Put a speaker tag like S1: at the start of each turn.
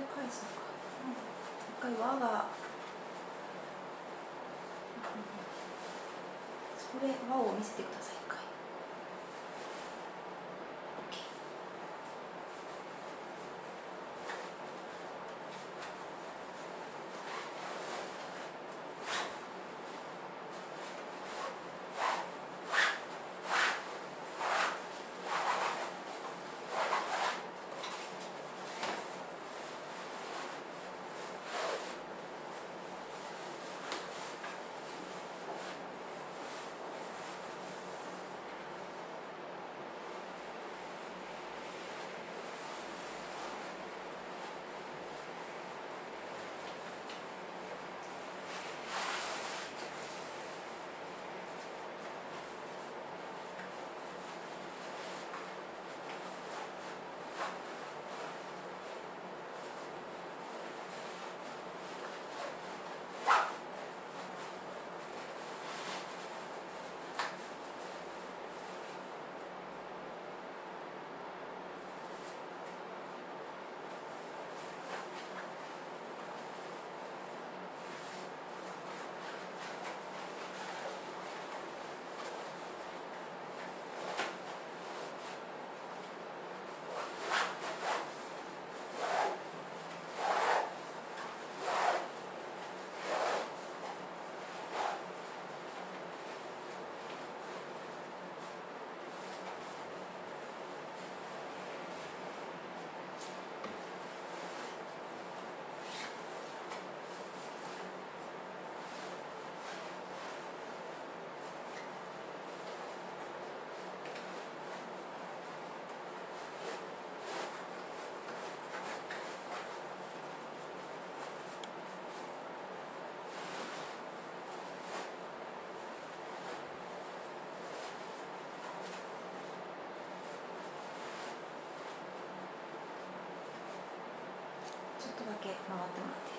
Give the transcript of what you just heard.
S1: で返すのか一回輪がそれ輪を見せてください一回。け回ってもらって。